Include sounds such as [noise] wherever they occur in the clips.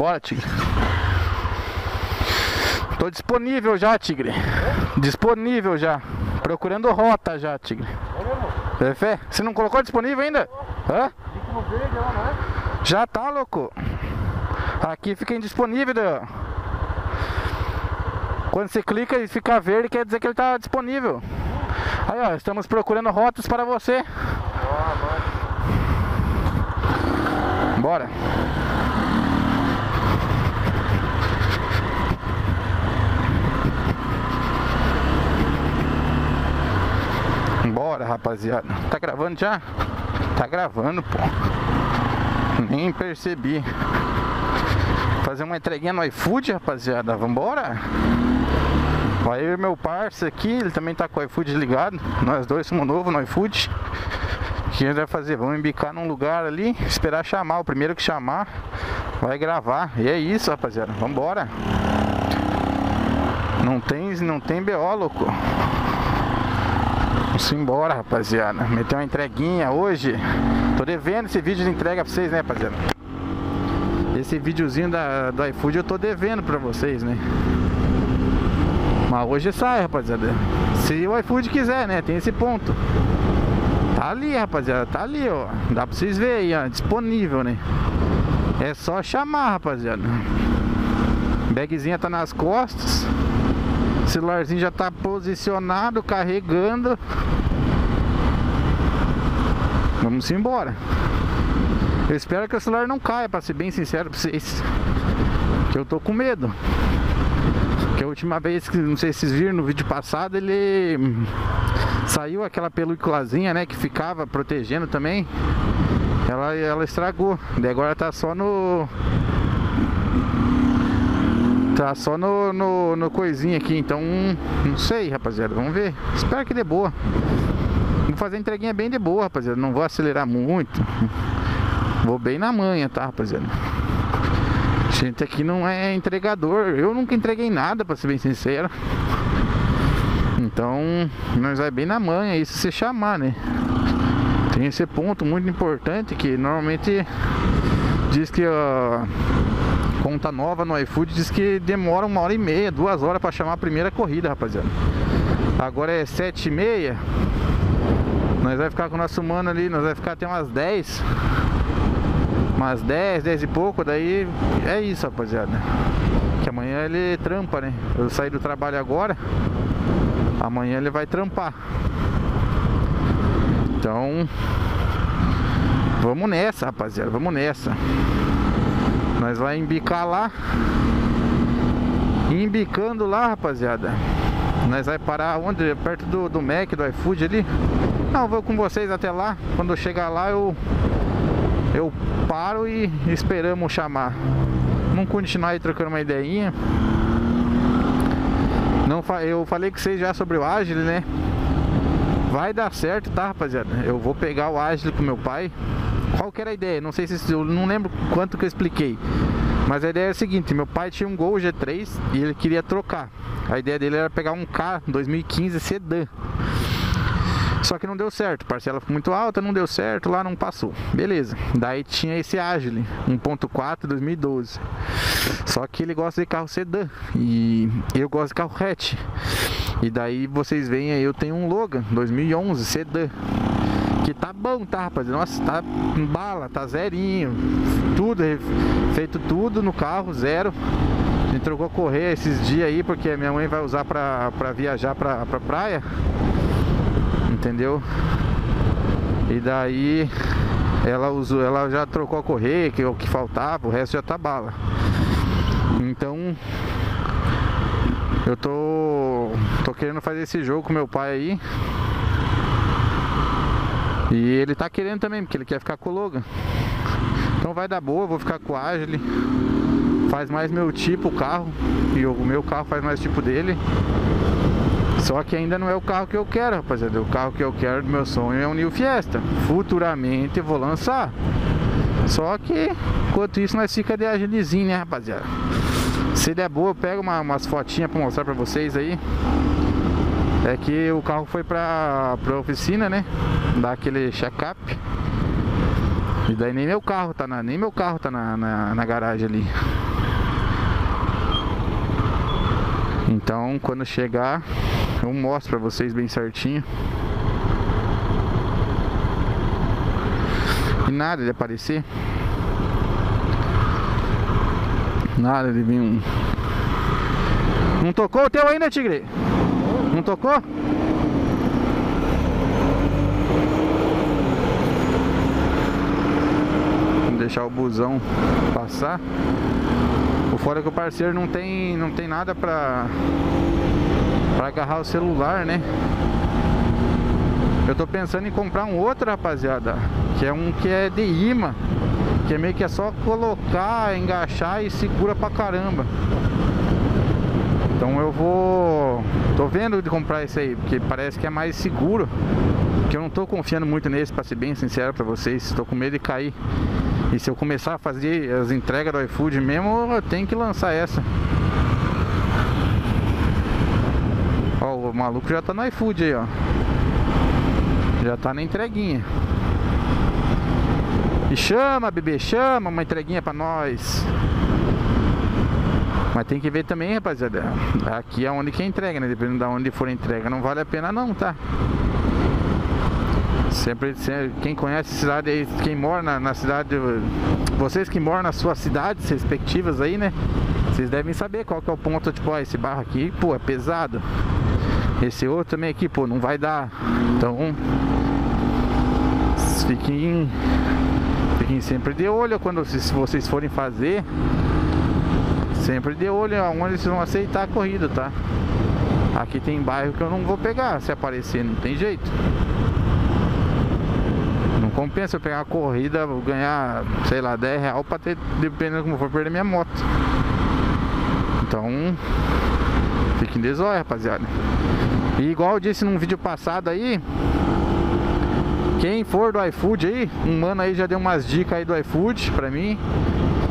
Bora, Tigre. Tô disponível já, Tigre. Disponível já. Procurando rota já, Tigre. É fé? Você não colocou disponível ainda? Hã? Já tá, louco. Aqui fica indisponível. ó. Quando você clica e fica verde, quer dizer que ele tá disponível. Aí, ó, estamos procurando rotas para você. Bora. Bora, rapaziada. Tá gravando já? Tá gravando, pô. Nem percebi. Fazer uma entreguinha no iFood, rapaziada. Vambora? E meu parceiro aqui, ele também tá com o iFood ligado. Nós dois somos novos no iFood. O que a gente vai fazer? Vamos embicar num lugar ali, esperar chamar. O primeiro que chamar vai gravar. E é isso, rapaziada. Vambora. Não tem, não tem BO, louco. Vamos embora, rapaziada. Meter uma entreguinha hoje. Tô devendo esse vídeo de entrega pra vocês, né, rapaziada? Esse videozinho da, do iFood eu tô devendo pra vocês, né? Mas hoje sai, rapaziada. Se o iFood quiser, né? Tem esse ponto. Tá ali, rapaziada. Tá ali, ó. Dá pra vocês verem aí, ó. Disponível, né? É só chamar, rapaziada. Bagzinha tá nas costas. Celularzinho já tá posicionado, carregando. Vamos embora. Eu espero que o celular não caia, pra ser bem sincero pra vocês. Que eu tô com medo. Que a última vez que, não sei se vocês viram no vídeo passado, ele saiu aquela películazinha, né, que ficava protegendo também. Ela, ela estragou. E agora tá só no. Tá só no, no, no coisinha aqui, então não sei, rapaziada. Vamos ver. Espero que dê boa. Vou fazer a entreguinha bem de boa, rapaziada. Não vou acelerar muito. Vou bem na manha, tá, rapaziada? A gente aqui não é entregador. Eu nunca entreguei nada, pra ser bem sincero. Então, nós vai bem na manha, isso se chamar, né? Tem esse ponto muito importante que normalmente diz que a conta nova no iFood diz que demora uma hora e meia, duas horas para chamar a primeira corrida, rapaziada. Agora é sete e meia. Nós vai ficar com o nosso mano ali, nós vai ficar até umas 10 Umas 10, 10 e pouco, daí é isso, rapaziada Que amanhã ele trampa, né? Eu saí do trabalho agora Amanhã ele vai trampar Então Vamos nessa, rapaziada, vamos nessa Nós vai embicar lá Embicando lá, rapaziada Nós vai parar onde? Perto do, do Mac, do iFood ali Não, vou com vocês até lá Quando eu chegar lá eu Eu paro e esperamos chamar Vamos continuar aí trocando uma ideinha não, eu falei com vocês já sobre o Agile, né? Vai dar certo, tá, rapaziada? Eu vou pegar o Agile com meu pai. Qual que era a ideia? Não sei se eu não lembro quanto que eu expliquei. Mas a ideia é a seguinte, meu pai tinha um Gol G3 e ele queria trocar. A ideia dele era pegar um K 2015 sedã. Só que não deu certo, parcela muito alta, não deu certo, lá não passou. Beleza. Daí tinha esse Agile 1.4 2012. Só que ele gosta de carro sedã e eu gosto de carro hatch. E daí vocês veem aí, eu tenho um Logan 2011 sedã. Que tá bom, tá, rapaziada? Nossa, tá bala, tá zerinho. Tudo, feito tudo no carro, zero. A gente trocou correr esses dias aí porque minha mãe vai usar pra, pra viajar pra, pra praia entendeu? E daí ela usou, ela já trocou a correia, que é o que faltava, o resto já tá bala. Então eu tô tô querendo fazer esse jogo com meu pai aí. E ele tá querendo também, porque ele quer ficar com o Logan. Então vai dar boa, vou ficar com o Agile. Faz mais meu tipo o carro. E o meu carro faz mais tipo dele. Só que ainda não é o carro que eu quero, rapaziada. O carro que eu quero do meu sonho é um New Fiesta. Futuramente vou lançar. Só que, enquanto isso, nós fica de agilizinho, né, rapaziada? Se der boa, eu pego uma, umas fotinhas pra mostrar pra vocês aí é que o carro foi pra, pra oficina, né? Dar aquele check-up. E daí nem meu carro tá na, nem meu carro tá na, na, na garagem ali. Então quando chegar eu mostro pra vocês bem certinho. E nada de aparecer. Nada de vir um. Não tocou o teu ainda, Tigre? Não tocou? Deixar o busão passar. O fora é que o parceiro não tem, não tem nada pra, pra agarrar o celular, né? Eu tô pensando em comprar um outro, rapaziada. Que é um que é de imã. Que é meio que é só colocar, engaixar e segura pra caramba. Então eu vou... Tô vendo de comprar esse aí, porque parece que é mais seguro. Que eu não tô confiando muito nesse, pra ser bem sincero pra vocês. Tô com medo de cair. E se eu começar a fazer as entregas do iFood mesmo, eu tenho que lançar essa. Ó, o maluco já tá no iFood aí, ó. Já tá na entreguinha. E chama, bebê, chama uma entreguinha pra nós. Mas tem que ver também, rapaziada. Aqui é onde que é entrega, né? Dependendo de onde for entrega, não vale a pena não, tá? Sempre, sempre, quem conhece a cidade aí, quem mora na, na, cidade, vocês que moram nas suas cidades respectivas aí, né? Vocês devem saber qual que é o ponto, tipo, ó, esse barro aqui, pô, é pesado. Esse outro também aqui, pô, não vai dar. Então, fiquem, fiquem sempre de olho quando se vocês forem fazer. Sempre de olho onde vocês vão aceitar a corrida, tá? Aqui tem bairro que eu não vou pegar se aparecer, não tem jeito. Não compensa eu pegar a corrida, ganhar, sei lá, 10 reais pra ter, dependendo como for, perder minha moto. Então, fiquem de zóio, rapaziada. E igual eu disse num vídeo passado aí, quem for do iFood aí, um mano aí já deu umas dicas aí do iFood pra mim.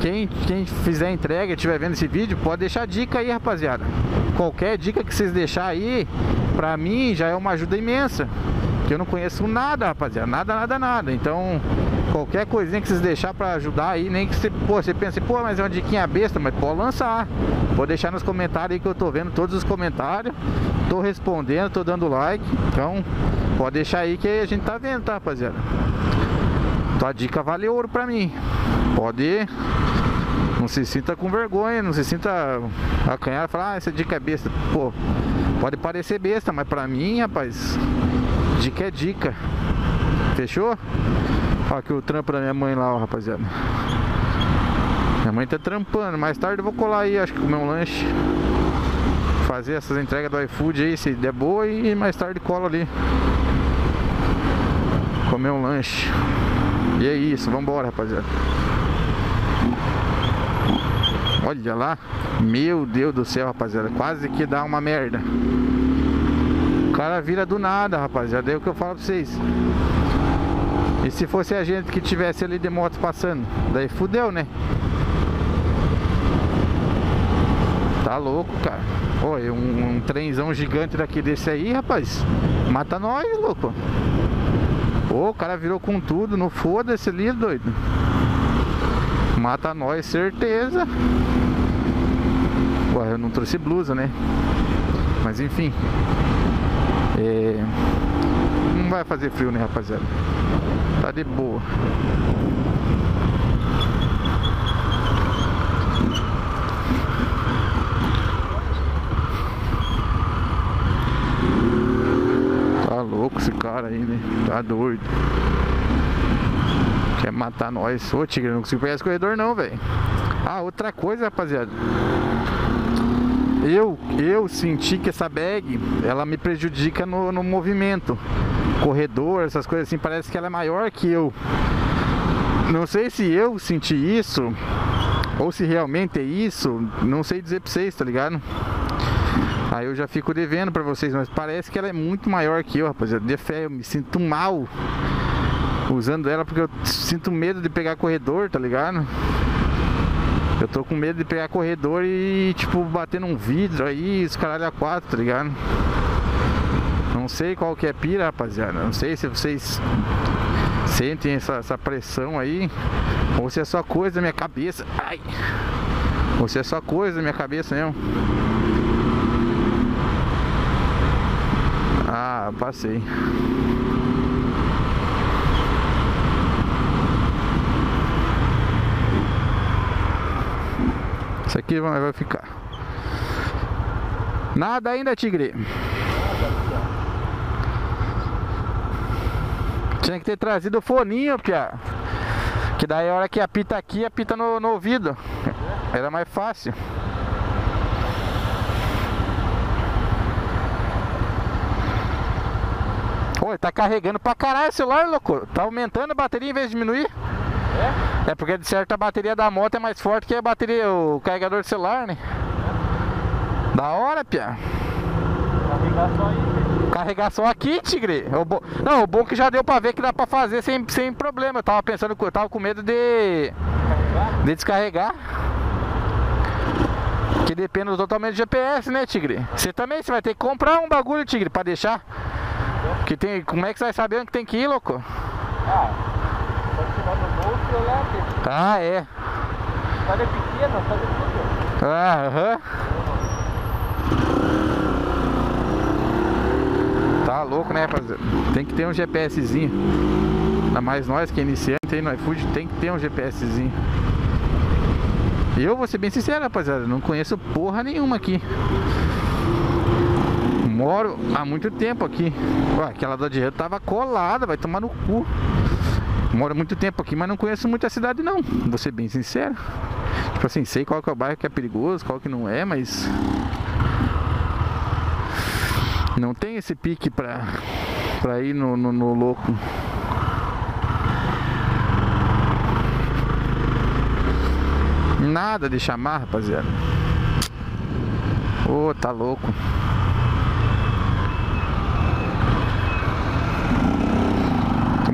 Quem, quem fizer entrega e estiver vendo esse vídeo, pode deixar dica aí, rapaziada. Qualquer dica que vocês deixar aí, pra mim já é uma ajuda imensa. Que eu não conheço nada, rapaziada. Nada, nada, nada. Então, qualquer coisinha que vocês deixar pra ajudar aí, nem que você, pô, você pense, pô, mas é uma diquinha besta, mas pode lançar. Pode deixar nos comentários aí que eu tô vendo todos os comentários. Tô respondendo, tô dando like. Então, pode deixar aí que a gente tá vendo, tá, rapaziada? Tua dica vale ouro pra mim. Pode não se sinta com vergonha, não se sinta acanhado falar, ah, essa dica é besta. Pô, pode parecer besta, mas pra mim, rapaz, dica é dica. Fechou? Olha aqui o trampo da minha mãe lá, ó, rapaziada. Minha mãe tá trampando. Mais tarde eu vou colar aí, acho que comer um lanche. Fazer essas entregas do iFood aí, se der boa, e mais tarde cola ali. Comer um lanche. E é isso, vambora, rapaziada. Olha lá. Meu Deus do céu, rapaziada. Quase que dá uma merda. O cara vira do nada, rapaziada. É o que eu falo pra vocês. E se fosse a gente que tivesse ali de moto passando? Daí fudeu, né? Tá louco, cara. Oi, um, um trenzão gigante daqui desse aí, rapaz. Mata nós, louco. Ô, o cara virou com tudo. Não foda-se ali, doido. Mata nós, certeza. Ué, eu não trouxe blusa, né? Mas enfim. É... Não vai fazer frio, né, rapaziada? Tá de boa. Tá louco esse cara aí, né? Tá doido. Quer matar nós. Ô, Tigre, não consigo pegar esse corredor não, velho. Ah, outra coisa, rapaziada. Eu, eu senti que essa bag, ela me prejudica no, no movimento. Corredor, essas coisas assim, parece que ela é maior que eu. Não sei se eu senti isso, ou se realmente é isso, não sei dizer pra vocês, tá ligado? Aí eu já fico devendo pra vocês, mas parece que ela é muito maior que eu, rapaziada. De fé, eu me sinto mal usando ela porque eu sinto medo de pegar corredor, tá ligado? Eu tô com medo de pegar corredor e, tipo, bater num vidro aí, os caralho a quatro, tá ligado? Não sei qual que é pira, rapaziada. Não sei se vocês sentem essa, essa pressão aí ou se é só coisa da minha cabeça. Ai! Ou se é só coisa da minha cabeça mesmo. Ah, passei. Aqui vai ficar. Nada ainda, tigre. Tinha que ter trazido o foninho, Pia. Que daí a hora que apita aqui, apita no, no ouvido. Era mais fácil. Pô, tá carregando pra caralho o celular, louco. Tá aumentando a bateria em vez de diminuir. É? É porque de certo a bateria da moto é mais forte que a bateria, o carregador do celular, né? É. Da hora, Pia. Carregar só aí. Carregar só aqui, Tigre. O bo... Não, o bom que já deu pra ver que dá pra fazer sem, sem problema. Eu tava pensando, eu tava com medo de... De descarregar. Que depende totalmente do GPS, né, Tigre? Você também, você vai ter que comprar um bagulho, Tigre, pra deixar. Que tem... Como é que você vai saber onde tem que ir, louco? Ah, e aqui. Ah, é. Sabe pequena, sabe tudo. Ah, aham. Tá louco, né, rapaziada? Tem que ter um GPSzinho. Ainda mais nós que é iniciante aí no iFood, tem que ter um GPSzinho. Eu vou ser bem sincero, rapaziada, não conheço porra nenhuma aqui. Moro há muito tempo aqui. Ó, aquela da direita tava colada, vai tomar no cu. Moro muito tempo aqui, mas não conheço muito a cidade não. Vou ser bem sincero. Tipo assim, sei qual que é o bairro que é perigoso, qual que não é, mas não tem esse pique pra, pra ir no, no, no louco. Nada de chamar, rapaziada. Ô, oh, tá louco.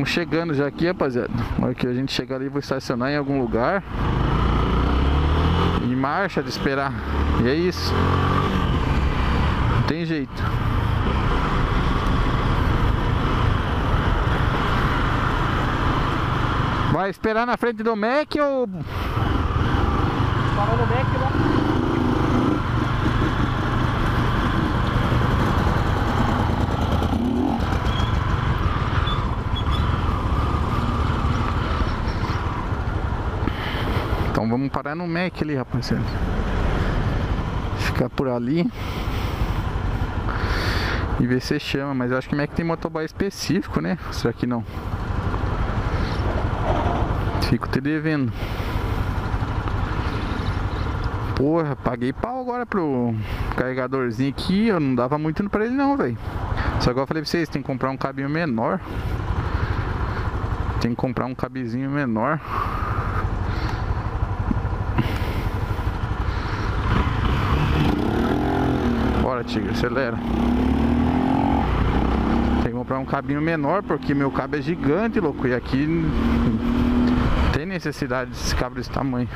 Estamos chegando já aqui, rapaziada. Olha que a gente chegar ali, vou estacionar em algum lugar. Em marcha de esperar. E é isso. Não tem jeito. Vai esperar na frente do Mac ou... No Mac parar no Mac ali, rapaziada. Ficar por ali. E ver se chama, mas eu acho que Mac tem motoboy específico, né? Será que não? Fico te devendo. Porra, paguei pau agora pro carregadorzinho aqui. Eu não dava muito pra ele não, velho. Só que eu falei pra vocês, tem que comprar um cabinho menor. Tem que comprar um cabezinho menor. Bora, tigre, acelera. Tem que comprar um cabinho menor porque meu cabo é gigante, louco. E aqui tem necessidade desse cabo desse tamanho.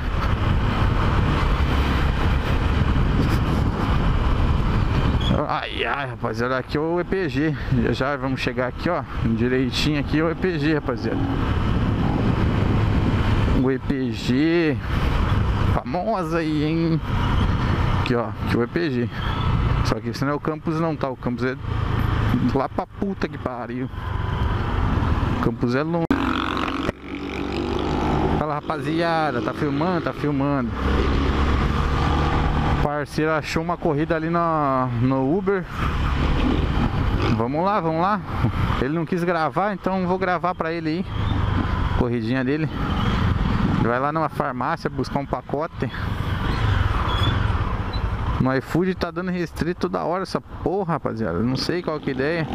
Ai, ai, rapaziada, aqui é o EPG. Já, já vamos chegar aqui, ó. Direitinho aqui é o EPG, rapaziada. O EPG. Famosa aí, hein? Aqui, ó. Aqui é o EPG. Só que esse não é o campus, não, tá? O campus é lá pra puta que pariu. O campus é longe. Fala rapaziada, tá filmando? Tá filmando. O parceiro achou uma corrida ali no, no Uber. Vamos lá, vamos lá. Ele não quis gravar, então vou gravar pra ele aí. Corridinha dele. Ele vai lá numa farmácia buscar um pacote. No iFood tá dando restrito toda hora essa porra, rapaziada. Não sei qual que é a ideia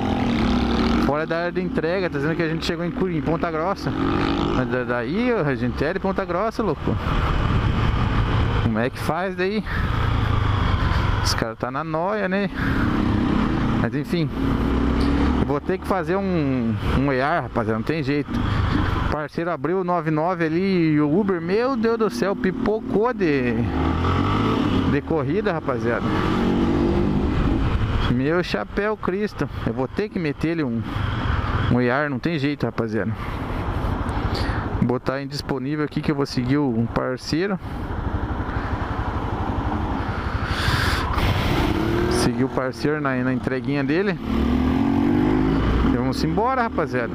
fora da área de entrega, tá dizendo que a gente chegou em, em Ponta Grossa. Mas daí a gente era em Ponta Grossa, louco. Como é que faz daí? Os caras tá na noia, né? Mas enfim. Vou ter que fazer um, um EAR, rapaziada, não tem jeito. O parceiro abriu o 99 ali e o Uber, meu Deus do céu, pipocou de, de corrida, rapaziada. Meu chapéu Cristo. Eu vou ter que meter ele um, um não tem jeito, rapaziada. Botar indisponível aqui que eu vou seguir o parceiro. Seguir o parceiro na, na entreguinha dele. vamos embora, rapaziada.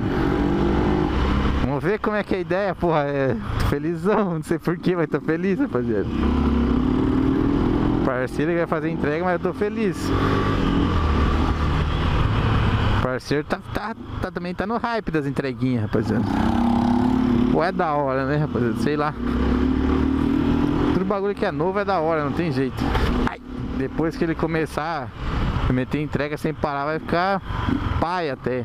Vamos ver como é que é a ideia, porra. É, tô felizão, não sei porquê, mas tô feliz, rapaziada. Parceiro vai fazer entrega, mas eu tô feliz. Parceiro tá, tá, tá, também tá no hype das entreguinhas, rapaziada. Pô, é da hora, né, rapaziada? Sei lá. Tudo bagulho que é novo é da hora, não tem jeito. Ai, depois que ele começar a meter entrega sem parar, vai ficar pai até.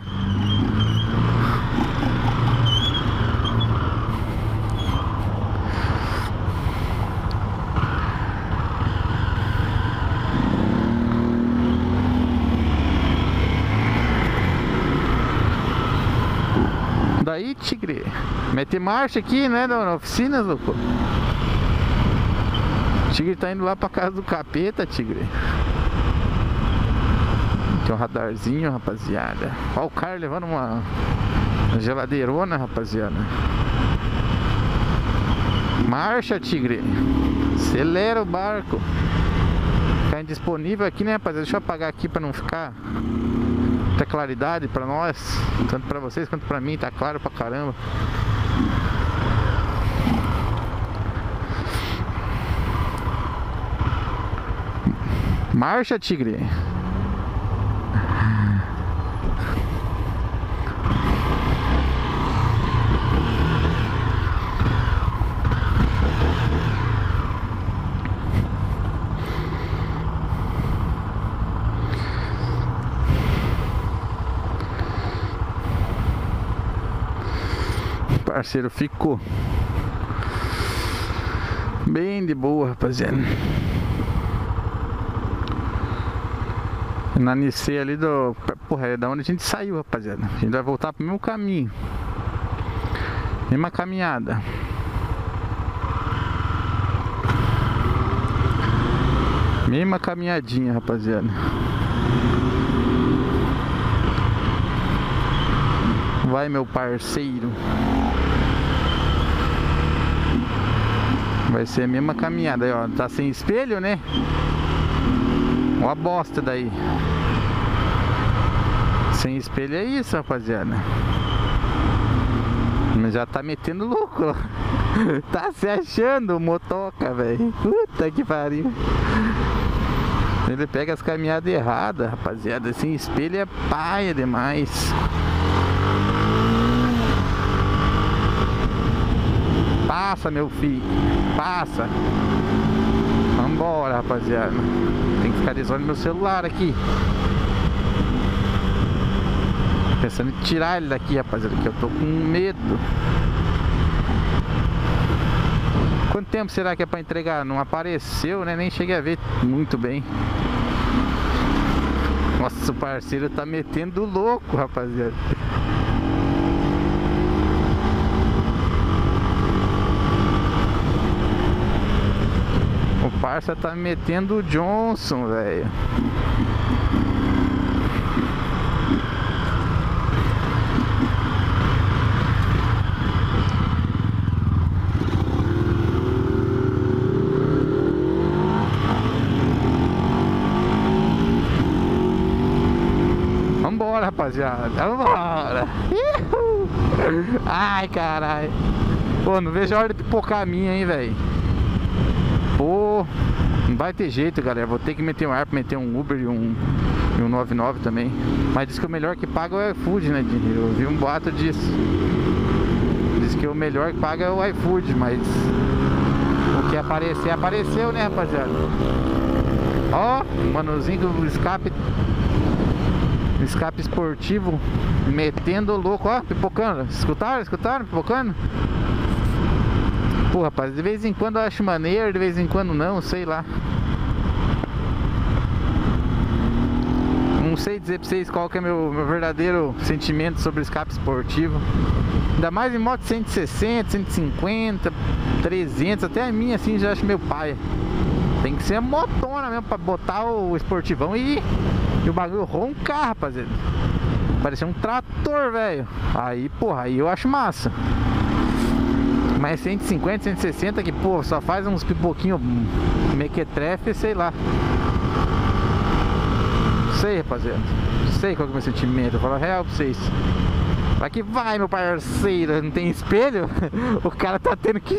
Daí, tigre. Mete marcha aqui, né, na oficina, louco. Tigre tá indo lá pra casa do capeta, tigre. Tem um radarzinho, rapaziada. Ó o cara levando uma geladeirona, rapaziada. Marcha, tigre. Acelera o barco. Ficar indisponível aqui, né, rapaziada? Deixa eu apagar aqui pra não ficar muita claridade pra nós. Tanto pra vocês quanto pra mim. Tá claro pra caramba. Marcha, tigre. Parceiro ficou bem de boa, rapaziada. Na Nice ali do. Porra, é da onde a gente saiu, rapaziada. A gente vai voltar pro mesmo caminho. Mesma caminhada. Mesma caminhadinha, rapaziada. Vai, meu parceiro. Vai ser a mesma caminhada aí, ó. Tá sem espelho, né? Uma bosta daí. Sem espelho é isso, rapaziada. Mas já tá metendo louco. [laughs] tá se achando motoca, velho. Puta que pariu. Ele pega as caminhadas erradas, rapaziada. Sem espelho é paia demais. Passa, meu filho. Passa. Vambora, rapaziada. Tem que ficar de meu celular aqui. Pensando em tirar ele daqui, rapaziada, que eu tô com medo. Quanto tempo será que é pra entregar? Não apareceu, né? Nem cheguei a ver muito bem. Nossa, o parceiro tá metendo louco, rapaziada. Parça tá metendo o Johnson, velho. Vambora, rapaziada. Vambora. Ai, caralho. Pô, não vejo a hora de pipocar a minha, hein, velho. Pô, não vai ter jeito, galera. Vou ter que meter um ar pra meter um Uber e um, e um 99 também. Mas diz que o melhor que paga é o iFood, né? Eu vi um boato disso. Diz que o melhor que paga é o iFood, mas o que aparecer, apareceu, né, rapaziada? Ó, o manuzinho do escape escape esportivo metendo louco, ó, pipocando. Escutaram? Escutaram? Pipocando? Pô, rapaz, de vez em quando eu acho maneiro, de vez em quando não, sei lá. Não sei dizer pra vocês qual que é meu, meu verdadeiro sentimento sobre escape esportivo. Ainda mais em moto 160, 150, 300, até a minha assim já acho meu pai. Tem que ser a motona mesmo pra botar o esportivão e, e o bagulho roncar, rapaziada. Parecia um trator, velho. Aí, porra, aí eu acho massa. Mas 150, 160 que, pô, só faz uns pipoquinhos mequetrefe, sei lá. sei, rapaziada. Sei qual é o meu sentimento. Eu falo real pra vocês. Vai que vai, meu parceiro. Não tem espelho? [laughs] O cara tá tendo que